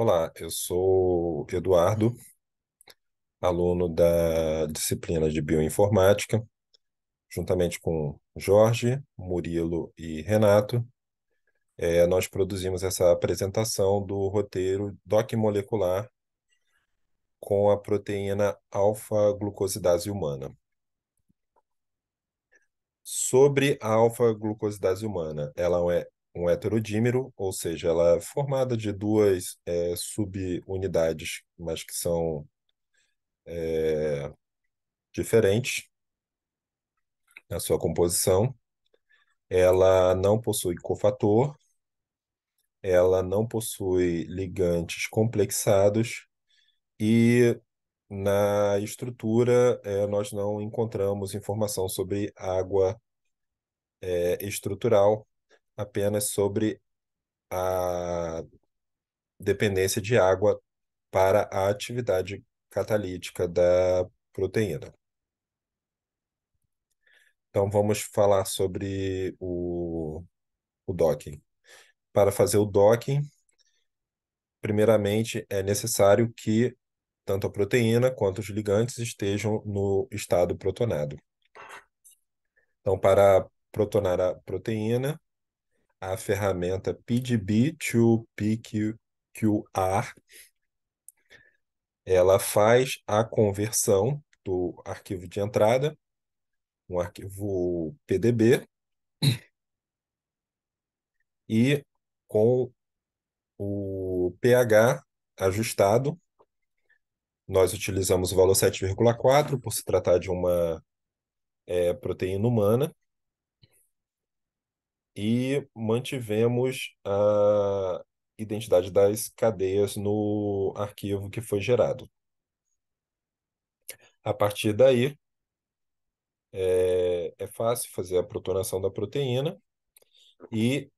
Olá, eu sou Eduardo, aluno da disciplina de Bioinformática, juntamente com Jorge, Murilo e Renato. É, nós produzimos essa apresentação do roteiro DOC molecular com a proteína alfa-glucosidase humana. Sobre a alfa-glucosidase humana, ela é um heterodímero, ou seja, ela é formada de duas é, subunidades, mas que são é, diferentes na sua composição. Ela não possui cofator, ela não possui ligantes complexados e na estrutura é, nós não encontramos informação sobre água é, estrutural, apenas sobre a dependência de água para a atividade catalítica da proteína. Então, vamos falar sobre o, o docking. Para fazer o docking, primeiramente é necessário que tanto a proteína quanto os ligantes estejam no estado protonado. Então, para protonar a proteína, a ferramenta PDB-to-PQR ela faz a conversão do arquivo de entrada, um arquivo PDB, e com o pH ajustado, nós utilizamos o valor 7,4 por se tratar de uma é, proteína humana e mantivemos a identidade das cadeias no arquivo que foi gerado. A partir daí, é, é fácil fazer a protonação da proteína e,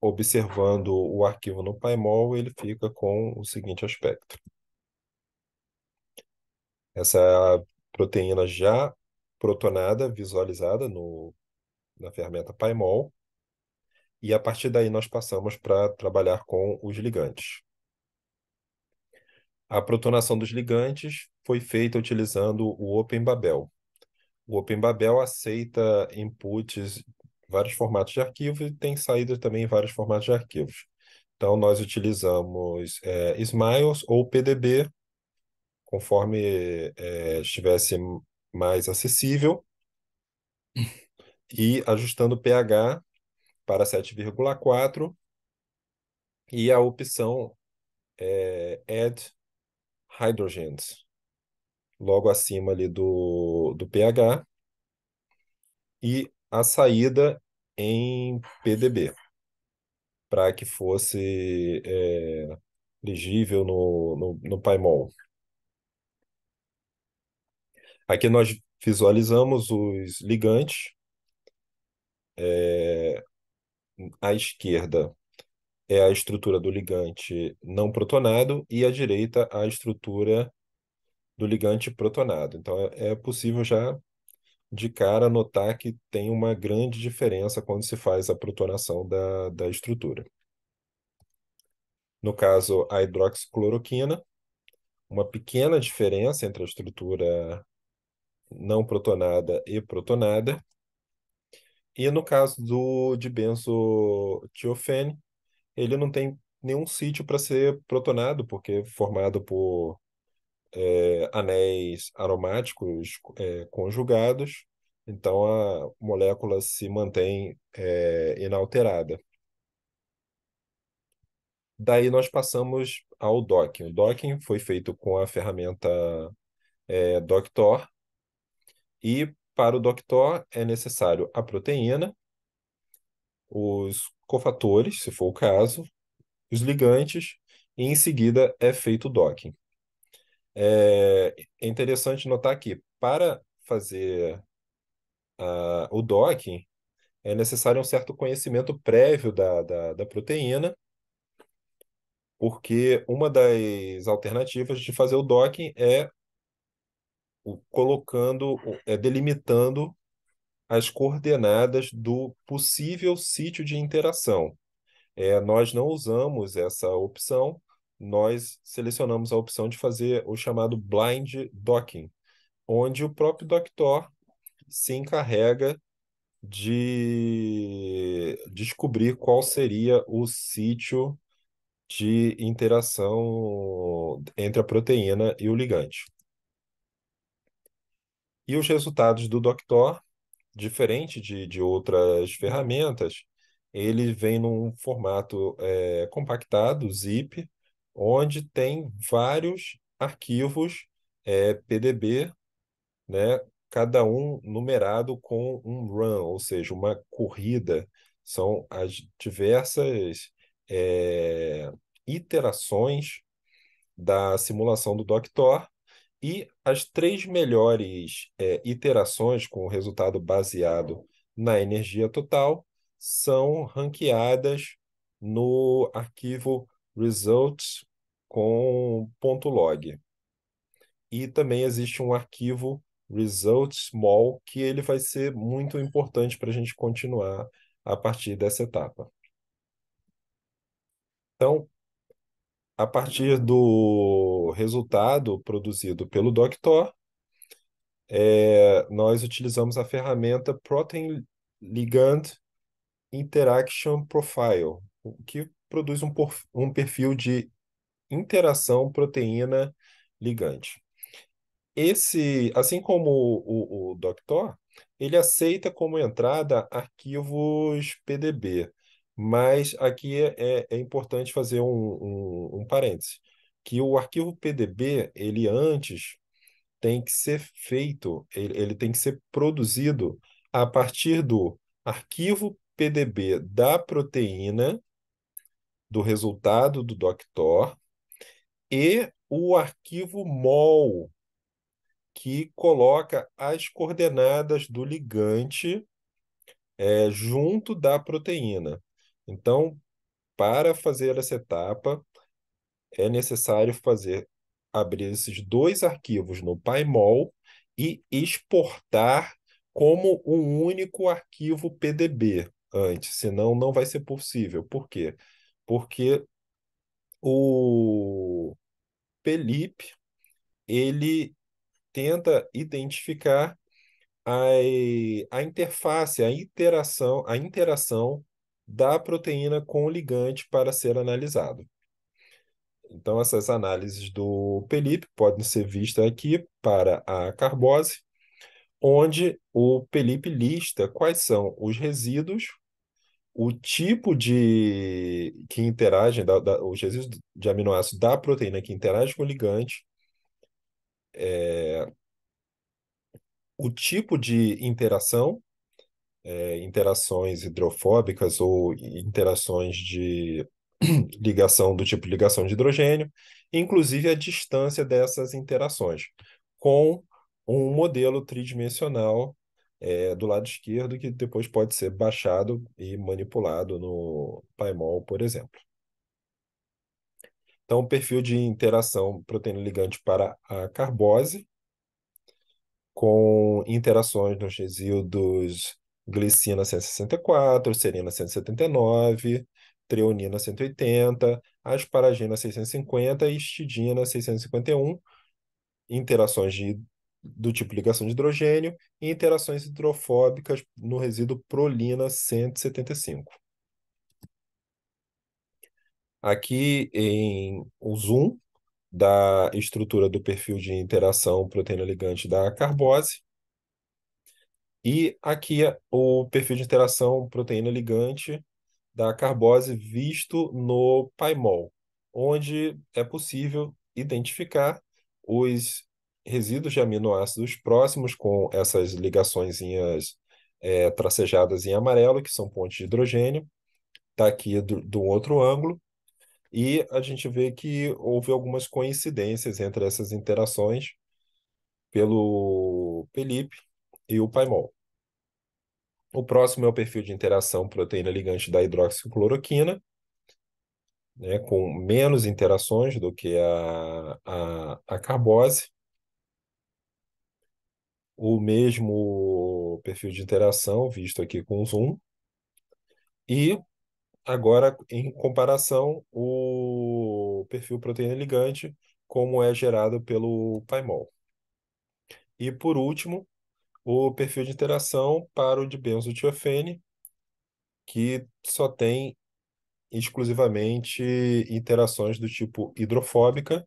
observando o arquivo no PyMol, ele fica com o seguinte aspecto. Essa proteína já protonada, visualizada no, na ferramenta PyMol, e a partir daí nós passamos para trabalhar com os ligantes. A protonação dos ligantes foi feita utilizando o OpenBabel. O OpenBabel aceita inputs vários formatos de arquivo e tem saída também em vários formatos de arquivos. Então, nós utilizamos é, Smiles ou PDB, conforme é, estivesse mais acessível, e ajustando o pH para 7,4 e a opção é Add Hydrogens, logo acima ali do, do pH, e a saída em PDB, para que fosse é, legível no, no, no PyMol. Aqui nós visualizamos os ligantes. É, à esquerda é a estrutura do ligante não protonado e à direita a estrutura do ligante protonado. Então é, é possível já de cara notar que tem uma grande diferença quando se faz a protonação da, da estrutura. No caso, a hidroxicloroquina, uma pequena diferença entre a estrutura não protonada e protonada. E no caso do de benzotiofene, ele não tem nenhum sítio para ser protonado, porque é formado por é, anéis aromáticos é, conjugados, então a molécula se mantém é, inalterada. Daí nós passamos ao docking. O docking foi feito com a ferramenta é, Doctor e para o doctor é necessário a proteína, os cofatores, se for o caso, os ligantes, e em seguida é feito o docking. É interessante notar que para fazer uh, o docking é necessário um certo conhecimento prévio da, da, da proteína, porque uma das alternativas de fazer o docking é colocando, é, delimitando as coordenadas do possível sítio de interação. É, nós não usamos essa opção, nós selecionamos a opção de fazer o chamado blind docking, onde o próprio Doctor se encarrega de descobrir qual seria o sítio de interação entre a proteína e o ligante. E os resultados do Doctor, diferente de, de outras ferramentas, ele vem num formato é, compactado, zip, onde tem vários arquivos é, PDB, né, cada um numerado com um run, ou seja, uma corrida. São as diversas é, iterações da simulação do Doctor e as três melhores é, iterações com resultado baseado na energia total são ranqueadas no arquivo results com ponto .log. E também existe um arquivo results small que ele vai ser muito importante para a gente continuar a partir dessa etapa. Então, a partir do resultado produzido pelo Doctor, é, nós utilizamos a ferramenta Protein Ligand Interaction Profile, que produz um, um perfil de interação proteína-ligante. Esse, assim como o, o, o Doctor, ele aceita como entrada arquivos PDB, mas aqui é, é, é importante fazer um, um, um parêntese, que o arquivo PDB, ele antes tem que ser feito, ele, ele tem que ser produzido a partir do arquivo PDB da proteína, do resultado do Doctor, e o arquivo MOL, que coloca as coordenadas do ligante é, junto da proteína. Então, para fazer essa etapa, é necessário fazer abrir esses dois arquivos no PyMol e exportar como um único arquivo PDB antes, senão não vai ser possível. Por quê? Porque o Pelip ele tenta identificar a, a interface, a interação, a interação da proteína com o ligante para ser analisado. Então, essas análises do PELIP podem ser vistas aqui para a carbose, onde o PELIP lista quais são os resíduos, o tipo de que interagem, da, da, os resíduos de aminoácidos da proteína que interage com o ligante, é, o tipo de interação, é, interações hidrofóbicas ou interações de ligação do tipo ligação de hidrogênio, inclusive a distância dessas interações, com um modelo tridimensional é, do lado esquerdo que depois pode ser baixado e manipulado no PyMol, por exemplo. Então, o perfil de interação proteína ligante para a carbose, com interações nos resíduos glicina 164, serina 179, treonina 180, asparagina 650 e histidina 651, interações de, do tipo ligação de hidrogênio e interações hidrofóbicas no resíduo prolina 175. Aqui em o zoom da estrutura do perfil de interação proteína-ligante da carbose. E aqui é o perfil de interação proteína-ligante da carbose visto no PyMol, onde é possível identificar os resíduos de aminoácidos próximos com essas ligações é, tracejadas em amarelo, que são pontos de hidrogênio, está aqui do, do outro ângulo, e a gente vê que houve algumas coincidências entre essas interações pelo PELIP e o PyMol. O próximo é o perfil de interação proteína ligante da hidroxicloroquina, né, com menos interações do que a, a, a carbose. O mesmo perfil de interação visto aqui com zoom. E Agora, em comparação, o perfil proteína ligante, como é gerado pelo paimol. E por último, o perfil de interação para o dibenzotiofene, que só tem exclusivamente interações do tipo hidrofóbica,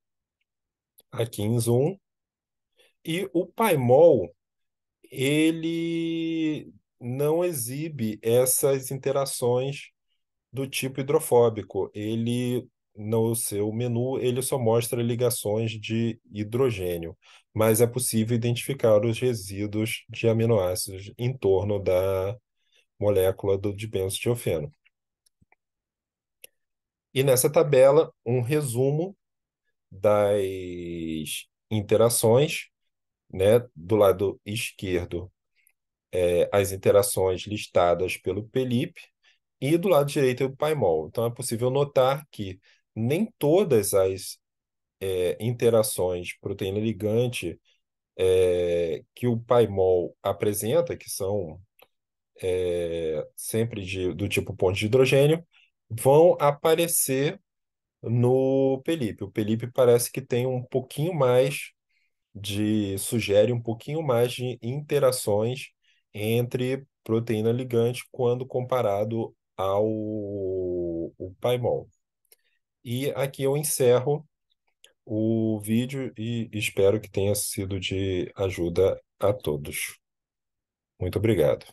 aqui em zoom. E o paimol, ele não exibe essas interações do tipo hidrofóbico. Ele, no seu menu, ele só mostra ligações de hidrogênio, mas é possível identificar os resíduos de aminoácidos em torno da molécula do dibenzotiofeno. E nessa tabela, um resumo das interações, né? Do lado esquerdo, é, as interações listadas pelo PELIP, e do lado direito o paimol. Então é possível notar que nem todas as é, interações proteína ligante é, que o paimol apresenta, que são é, sempre de, do tipo ponto de hidrogênio, vão aparecer no Pelipe. O Pelipe parece que tem um pouquinho mais de, sugere um pouquinho mais de interações entre proteína ligante quando comparado ao o paimol. E aqui eu encerro o vídeo e espero que tenha sido de ajuda a todos. Muito obrigado.